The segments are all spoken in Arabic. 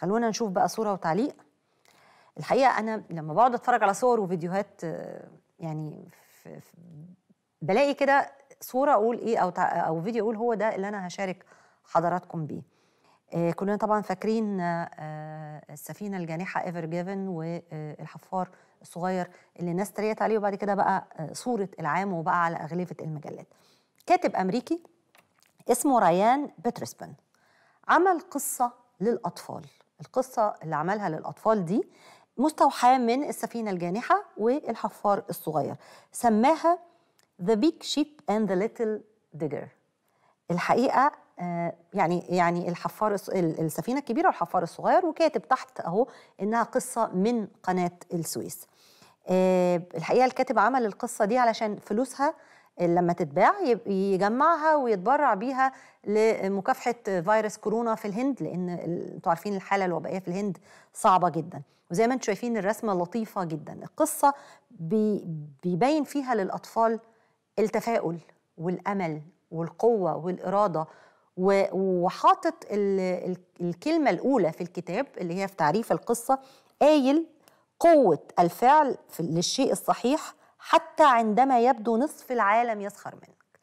خلونا نشوف بقى صورة وتعليق. الحقيقة أنا لما بقعد أتفرج على صور وفيديوهات يعني في بلاقي كده صورة أقول إيه أو تع- أو فيديو أقول هو ده اللي أنا هشارك حضراتكم بيه. آه، كلنا طبعا فاكرين آه، آه، السفينة الجانحة ايفر جيفن والحفار الصغير اللي الناس تريت عليه وبعد كده بقى صورة العام وبقى على اغلفه المجلات. كاتب أمريكي اسمه ريان بيترسبن عمل قصة للأطفال. القصة اللي عملها للأطفال دي مستوحاة من السفينة الجانحة والحفار الصغير سماها The Big Ship and the Little Digger. الحقيقة آه، يعني يعني الحفار السفينة الكبيرة والحفار الصغير وكاتب تحت أهو إنها قصة من قناة السويس. آه، الحقيقة الكاتب عمل القصة دي علشان فلوسها لما تتباع يجمعها ويتبرع بيها لمكافحة فيروس كورونا في الهند لأن أنتوا عارفين الحالة الوبائية في الهند صعبة جدا. وزي ما أنتم شايفين الرسمة لطيفة جدا. القصة بي- بيبين فيها للأطفال التفاؤل والأمل والقوة والإرادة وحاطط ال- ال- الكلمة الأولى في الكتاب اللي هي في تعريف القصة قايل قوة الفعل للشيء الصحيح حتى عندما يبدو نصف العالم يسخر منك.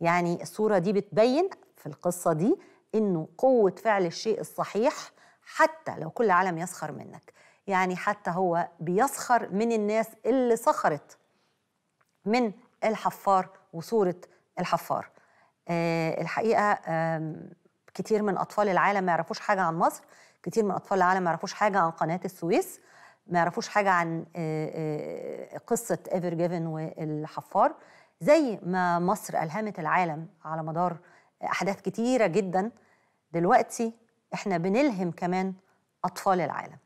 يعني الصورة دي بتبين في القصة دي إنه قوة فعل الشيء الصحيح حتى لو كل العالم يسخر منك. يعني حتى هو بيسخر من الناس اللي سخرت من الحفار وصورة الحفار. آه الحقيقة كتير من أطفال العالم ما يعرفوش حاجة عن مصر كتير من أطفال العالم ما يعرفوش حاجة عن قناة السويس. ما يعرفوش حاجة عن آه، آه، قصة ايفر جيفن والحفار. زي ما مصر ألهمت العالم على مدار أحداث كتيرة جدا دلوقتي إحنا بنلهم كمان أطفال العالم.